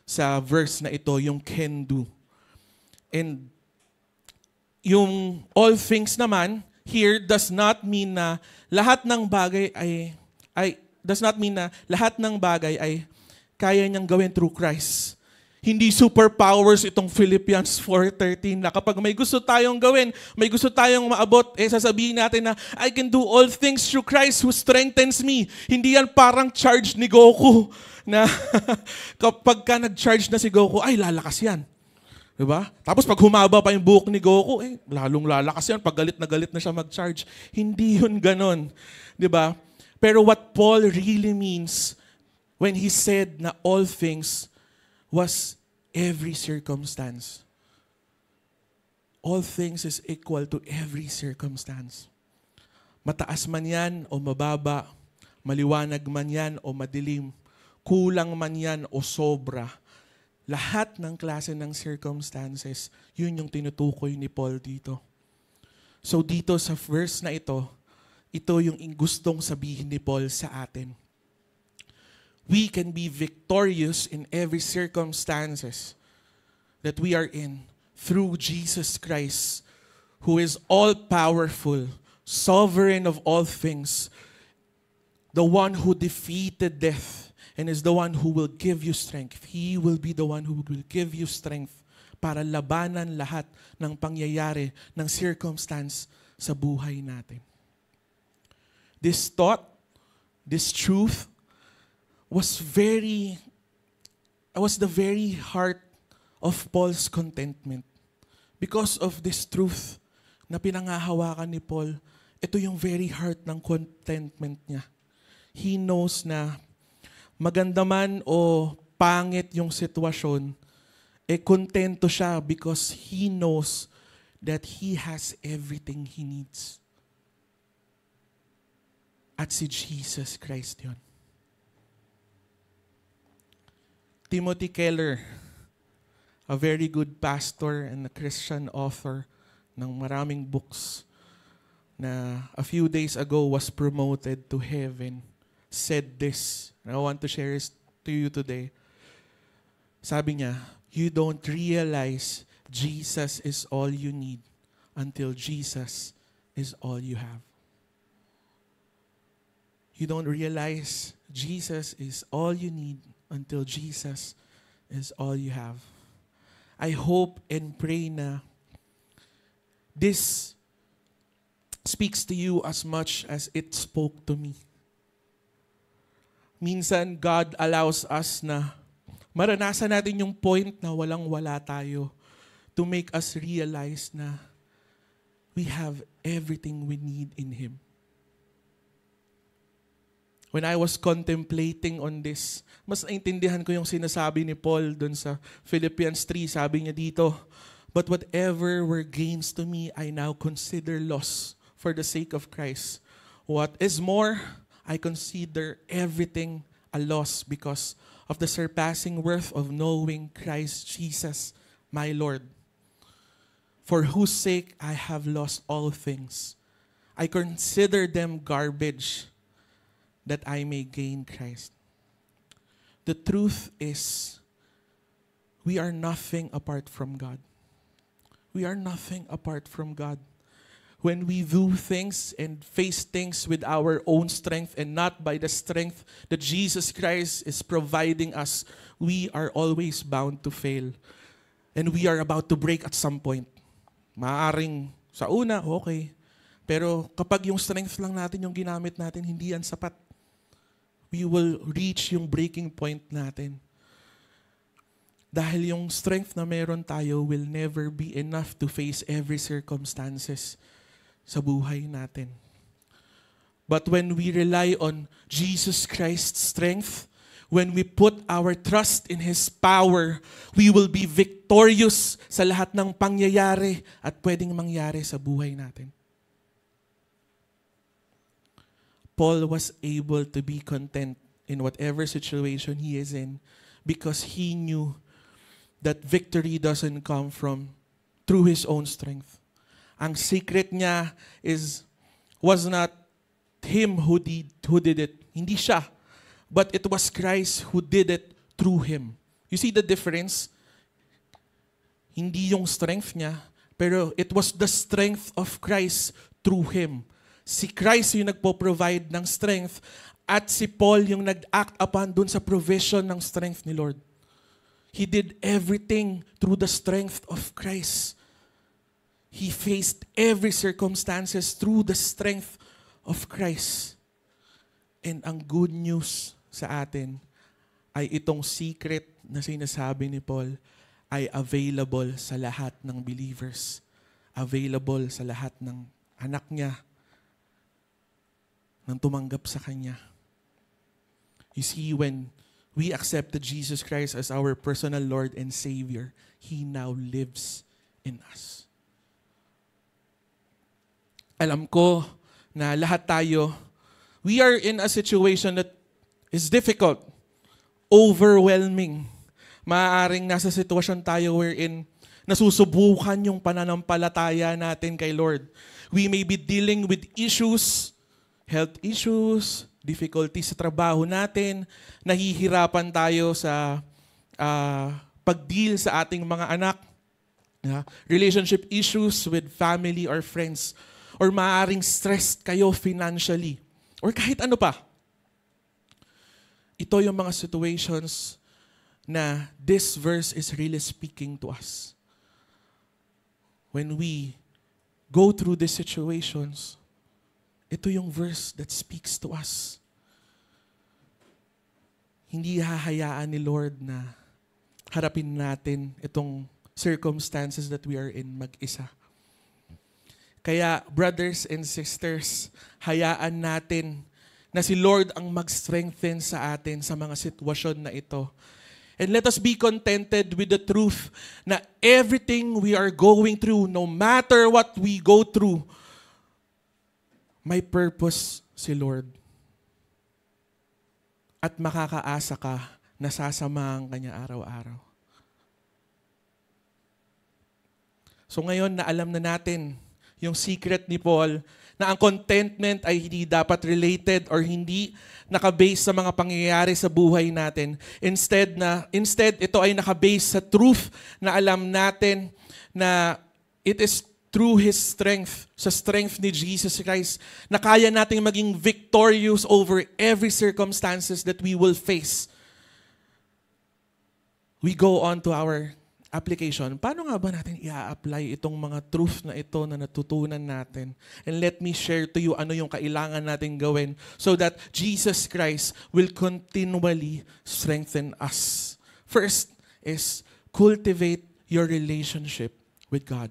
sa verse na ito, yung can do. And yung all things naman, here does not mean na lahat ng bagay ay, ay does not mean na lahat ng bagay ay kaya niyang gawin through Christ. Hindi superpowers itong Philippians 4.13 na kapag may gusto tayong gawin, may gusto tayong maabot, eh sasabihin natin na, I can do all things through Christ who strengthens me. Hindi yan parang charge ni Goku na kapag ka nag-charge na si Goku, ay lalakas yan. Diba? Tapos pag humaba pa yung buhok ni Goku, eh, lalong lalakas yan. Pag galit na galit na siya mag-charge. Hindi yun ganon. Diba? Pero what Paul really means when he said na all things was every circumstance. All things is equal to every circumstance. Mataas man yan o mababa, maliwanag man yan o madilim, kulang man yan o sobra, lahat ng klase ng circumstances, yun yung tinutukoy ni Paul dito. So dito sa verse na ito, ito yung gustong sabihin ni Paul sa atin. We can be victorious in every circumstances that we are in through Jesus Christ, who is all-powerful, sovereign of all things, the one who defeated death, and is the one who will give you strength. He will be the one who will give you strength para labanan lahat ng pangyayari ng circumstance sa buhay natin. This thought, this truth, was very, was the very heart of Paul's contentment. Because of this truth na pinangahawakan ni Paul, ito yung very heart ng contentment niya. He knows na maganda man o pangit yung sitwasyon, eh kontento siya because he knows that he has everything he needs. At si Jesus Christ yon. Timothy Keller, a very good pastor and a Christian author ng maraming books na a few days ago was promoted to heaven, said this I want to share this to you today. Sabi niya, you don't realize Jesus is all you need until Jesus is all you have. You don't realize Jesus is all you need until Jesus is all you have. I hope and pray na this speaks to you as much as it spoke to me minsan God allows us na maranasan natin yung point na walang-wala tayo to make us realize na we have everything we need in Him. When I was contemplating on this, mas naintindihan ko yung sinasabi ni Paul dun sa Philippians 3. Sabi niya dito, But whatever were gains to me, I now consider loss for the sake of Christ. What is more, I consider everything a loss because of the surpassing worth of knowing Christ Jesus, my Lord, for whose sake I have lost all things. I consider them garbage that I may gain Christ. The truth is, we are nothing apart from God. We are nothing apart from God when we do things and face things with our own strength and not by the strength that Jesus Christ is providing us, we are always bound to fail. And we are about to break at some point. Maaring sa una, okay. Pero kapag yung strength lang natin yung ginamit natin, hindi yan sapat. We will reach yung breaking point natin. Dahil yung strength na meron tayo will never be enough to face every circumstances sa buhay natin. But when we rely on Jesus Christ's strength, when we put our trust in His power, we will be victorious sa lahat ng pangyayari at pwedeng mangyari sa buhay natin. Paul was able to be content in whatever situation he is in because he knew that victory doesn't come from through his own strength. Ang secret niya is was not him who did who did it. Hindi siya. But it was Christ who did it through him. You see the difference? Hindi yung strength niya, pero it was the strength of Christ through him. Si Christ yung nagpo-provide ng strength at si Paul yung nag-act upon dun sa provision ng strength ni Lord. He did everything through the strength of Christ. He faced every circumstances through the strength of Christ. And ang good news sa atin ay itong secret na sinasabi ni Paul ay available sa lahat ng believers. Available sa lahat ng anak niya nang tumanggap sa Kanya. You see, when we accepted Jesus Christ as our personal Lord and Savior, He now lives in us. Alam ko na lahat tayo, we are in a situation that is difficult, overwhelming. Maaaring nasa sitwasyon tayo wherein nasusubukan yung pananampalataya natin kay Lord. We may be dealing with issues, health issues, difficulties sa trabaho natin, nahihirapan tayo sa uh, pag-deal sa ating mga anak, yeah, relationship issues with family or friends, or maaaring stressed kayo financially, or kahit ano pa. Ito yung mga situations na this verse is really speaking to us. When we go through these situations, ito yung verse that speaks to us. Hindi hahayaan ni Lord na harapin natin itong circumstances that we are in mag-isa. Kaya, brothers and sisters, hayaan natin na si Lord ang mag-strengthen sa atin sa mga sitwasyon na ito. And let us be contented with the truth na everything we are going through, no matter what we go through, may purpose si Lord. At makakaasa ka na sasama ang kanya araw-araw. So ngayon na alam na natin yung secret ni Paul na ang contentment ay hindi dapat related or hindi nakabase sa mga pangyayari sa buhay natin. Instead na instead ito ay nakabase sa truth na alam natin na it is through His strength, sa strength ni Jesus Christ, na kaya nating maging victorious over every circumstances that we will face. We go on to our application. Paano nga ba natin i-apply itong mga truth na ito na natutunan natin? And let me share to you ano yung kailangan natin gawin so that Jesus Christ will continually strengthen us. First is cultivate your relationship with God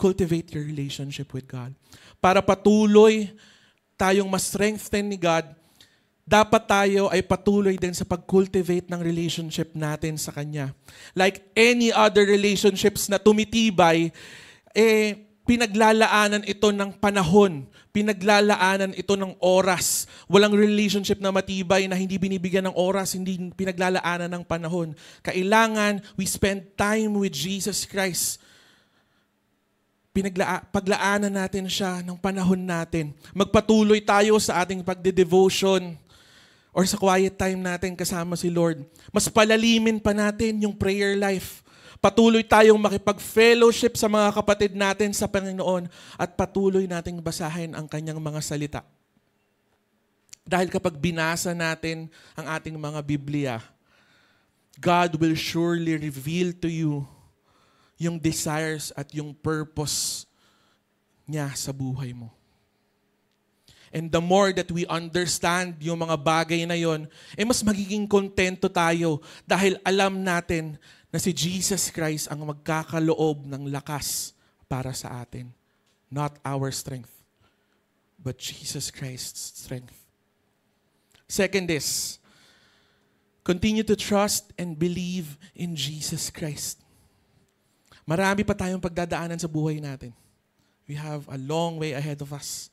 cultivate your relationship with God. Para patuloy tayong mas-strengthen ni God, dapat tayo ay patuloy din sa pag-cultivate ng relationship natin sa Kanya. Like any other relationships na tumitibay, eh, pinaglalaanan ito ng panahon, pinaglalaanan ito ng oras. Walang relationship na matibay na hindi binibigyan ng oras, hindi pinaglalaanan ng panahon. Kailangan we spend time with Jesus Christ pinagla- paglaanan natin siya ng panahon natin. Magpatuloy tayo sa ating pagde-devotion or sa quiet time natin kasama si Lord. Mas palalimin pa natin yung prayer life. Patuloy tayong makipag-fellowship sa mga kapatid natin sa Panginoon at patuloy nating basahin ang kanyang mga salita. Dahil kapag binasa natin ang ating mga Biblia, God will surely reveal to you yung desires at yung purpose niya sa buhay mo. And the more that we understand yung mga bagay na yon, eh mas magiging kontento tayo dahil alam natin na si Jesus Christ ang magkakaloob ng lakas para sa atin. Not our strength, but Jesus Christ's strength. Second is, continue to trust and believe in Jesus Christ. Marami pa tayong pagdadaanan sa buhay natin. We have a long way ahead of us.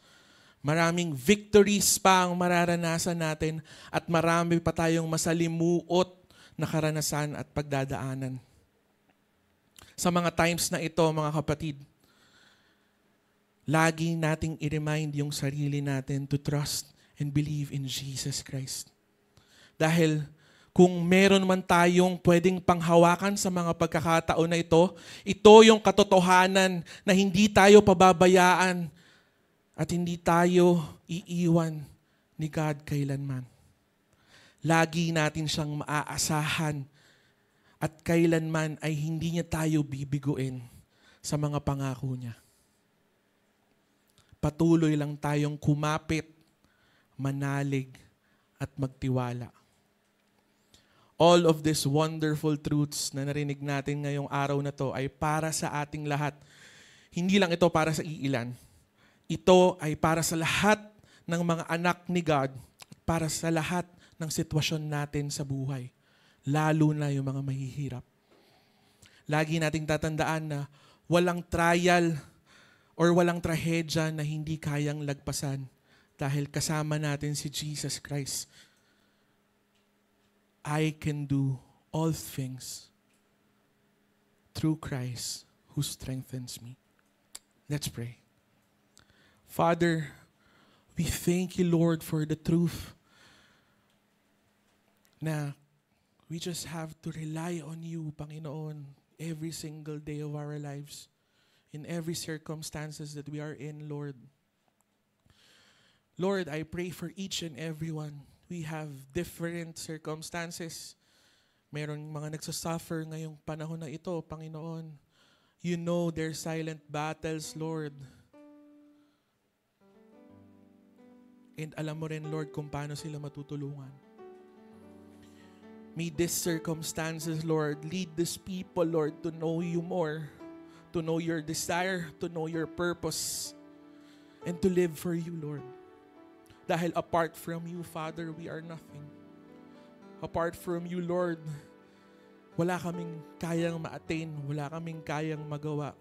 Maraming victories pa ang mararanasan natin at marami pa tayong masalimuot na karanasan at pagdadaanan. Sa mga times na ito, mga kapatid, lagi nating i-remind yung sarili natin to trust and believe in Jesus Christ. Dahil kung meron man tayong pwedeng panghawakan sa mga pagkakataon na ito, ito yung katotohanan na hindi tayo pababayaan at hindi tayo iiwan ni God kailanman. Lagi natin siyang maaasahan at kailanman ay hindi niya tayo bibiguin sa mga pangako niya. Patuloy lang tayong kumapit, manalig, at magtiwala. All of these wonderful truths na narinig natin ngayong araw na to ay para sa ating lahat. Hindi lang ito para sa iilan. Ito ay para sa lahat ng mga anak ni God, para sa lahat ng sitwasyon natin sa buhay, lalo na yung mga mahihirap. Lagi nating tatandaan na walang trial or walang trahedya na hindi kayang lagpasan dahil kasama natin si Jesus Christ. I can do all things through Christ who strengthens me. Let's pray. Father, we thank you, Lord, for the truth na we just have to rely on you, Panginoon, every single day of our lives, in every circumstances that we are in, Lord. Lord, I pray for each and everyone. We have different circumstances. Merong mga nagsasuffer ngayong panahon na ito, Panginoon. You know their silent battles, Lord. And alam mo rin, Lord, kung paano sila matutulungan. May these circumstances, Lord, lead these people, Lord, to know you more, to know your desire, to know your purpose, and to live for you, Lord. Dahil apart from you, Father, we are nothing. Apart from you, Lord, wala kaming kayang ma-attain, wala kaming kayang magawa.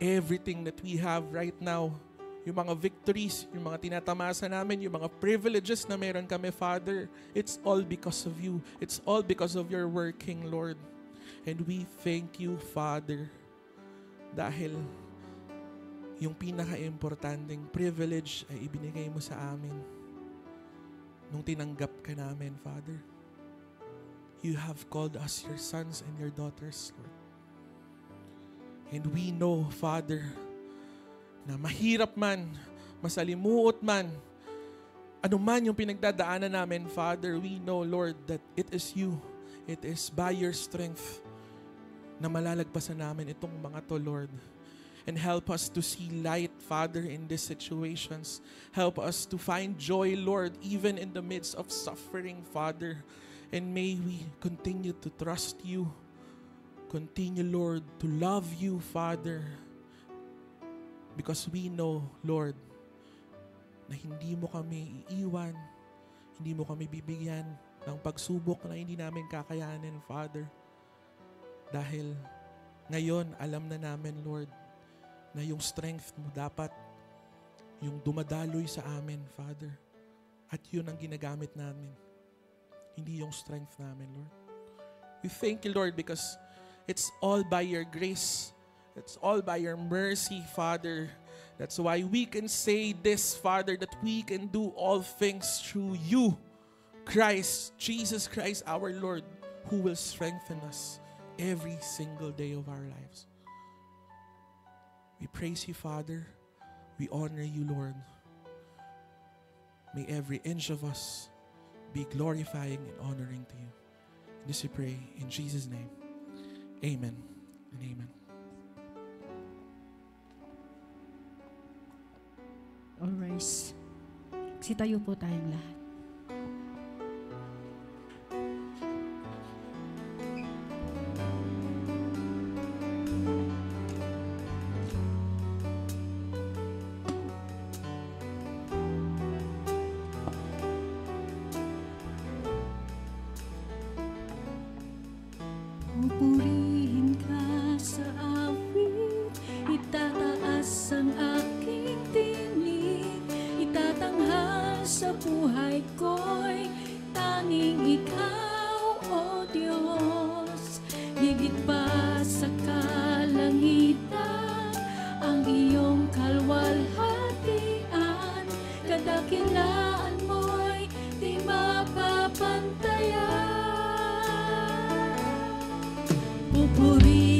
Everything that we have right now, yung mga victories, yung mga tinatamasa namin, yung mga privileges na meron kami, Father, it's all because of you. It's all because of your working, Lord. And we thank you, Father, dahil yung pinaka-importanting privilege ay ibinigay mo sa amin nung tinanggap ka namin, Father. You have called us your sons and your daughters, Lord. And we know, Father, na mahirap man, masalimuot man, ano man yung pinagdadaanan namin, Father, we know, Lord, that it is you. It is by your strength na malalagpasan namin itong mga to, Lord. And help us to see light, Father, in these situations. Help us to find joy, Lord, even in the midst of suffering, Father. And may we continue to trust you. Continue, Lord, to love you, Father. Because we know, Lord, na hindi mo kami iiwan, hindi mo kami bibigyan ng pagsubok na hindi namin kakayanin, Father. Dahil ngayon, alam na namin, Lord, na yung strength mo dapat yung dumadaloy sa amin, Father. At yun ang ginagamit namin. Hindi yung strength namin, Lord. We thank you, Lord, because it's all by your grace. It's all by your mercy, Father. That's why we can say this, Father, that we can do all things through you, Christ, Jesus Christ, our Lord, who will strengthen us every single day of our lives. We praise you, Father. We honor you, Lord. May every inch of us be glorifying and honoring to you. This we pray in Jesus' name. Amen and amen. All rise. Sitayo po tayong lahat. Pupurihin ka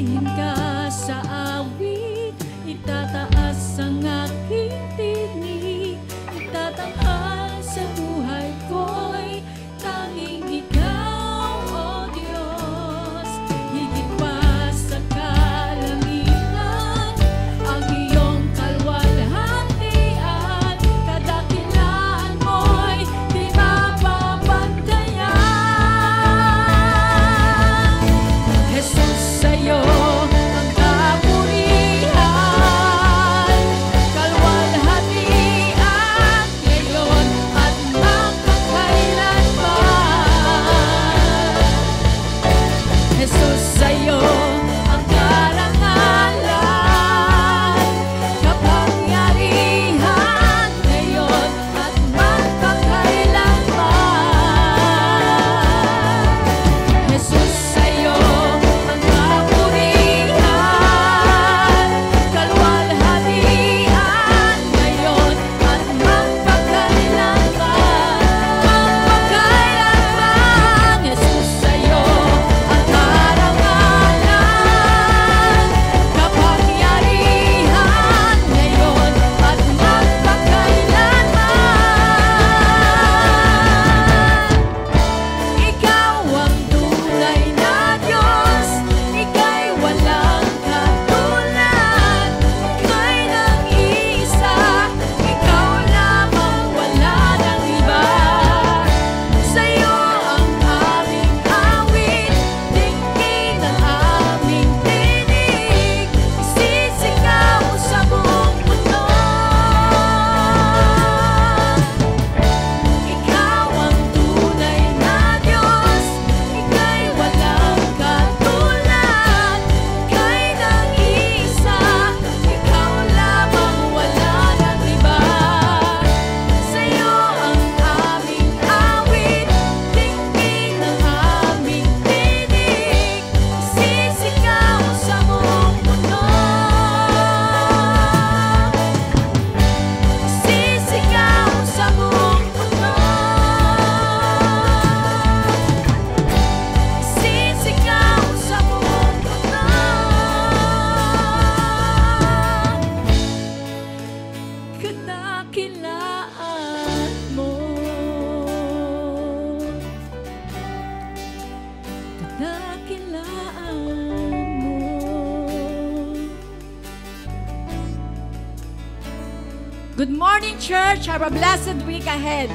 church. Have a blessed week ahead.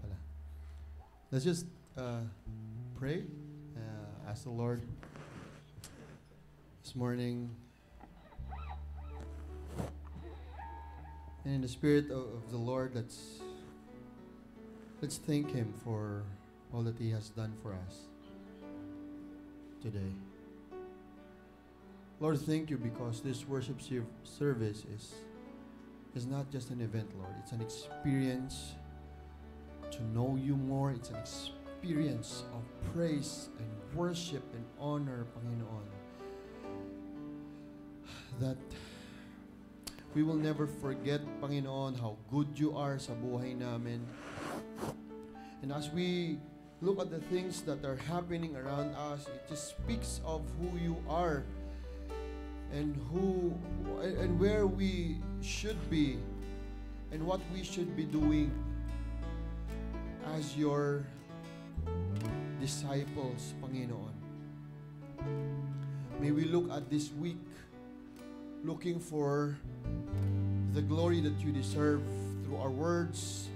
Pala. Let's just uh, pray. Uh, ask the Lord this morning. And in the spirit of, of the Lord, let's let's thank Him for all that He has done for us today. Lord, thank you because this worship service is is not just an event, Lord. It's an experience to know you more. It's an experience of praise and worship and honor, Panginoon. That we will never forget, Panginoon, how good you are sa buhay namin. And as we look at the things that are happening around us, it just speaks of who you are and who and where we should be and what we should be doing as your disciples, Panginoon. May we look at this week looking for the glory that you deserve through our words,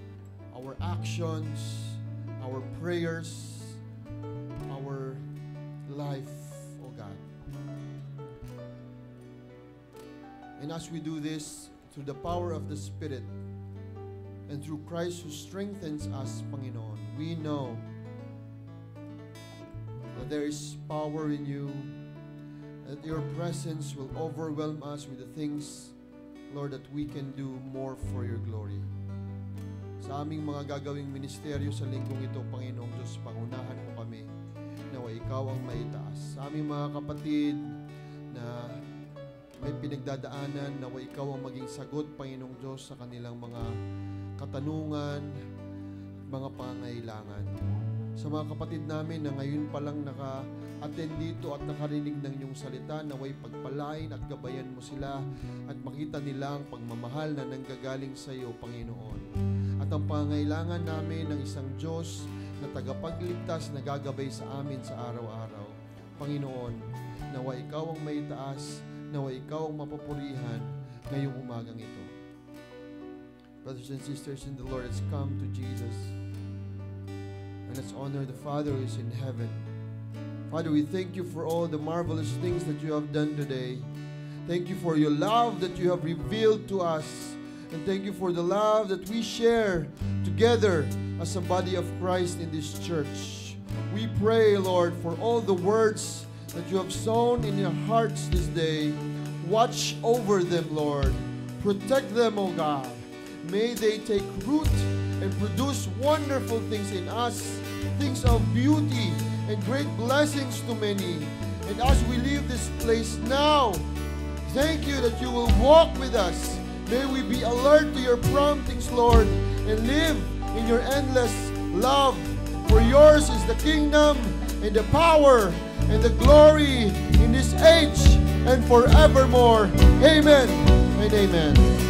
our actions, our prayers, our life, oh God. And as we do this through the power of the Spirit and through Christ who strengthens us, Panginoon, we know that there is power in you, that your presence will overwhelm us with the things, Lord, that we can do more for your glory. Sa aming mga gagawing ministeryo sa linggong ito, Panginoong Diyos, pangunahan mo kami nawa ikaw ang maitaas. Sa aming mga kapatid na may pinagdadaanan, nawa ikaw ang maging sagot, Panginoong Diyos, sa kanilang mga katanungan, mga pangailangan. Sa mga kapatid namin na ngayon pa lang naka-attend dito at nakarinig ng iyong salita, naway pagpalain at gabayan mo sila at makita nila ang pagmamahal na nanggagaling sa iyo, Panginoon. At ang pangailangan namin ng isang Diyos na tagapagligtas na gagabay sa amin sa araw-araw. Panginoon, nawa ikaw ang may taas, nawa ikaw ang mapupurihan ngayong umagang ito. Brothers and sisters in the Lord, let's come to Jesus. And let's honor the Father who is in heaven. Father, we thank you for all the marvelous things that you have done today. Thank you for your love that you have revealed to us. And thank you for the love that we share together as a body of Christ in this church. We pray, Lord, for all the words that you have sown in your hearts this day. Watch over them, Lord. Protect them, O God. May they take root and produce wonderful things in us, things of beauty and great blessings to many. And as we leave this place now, thank you that you will walk with us. May we be alert to your promptings, Lord, and live in your endless love. For yours is the kingdom and the power and the glory in this age and forevermore. Amen and amen.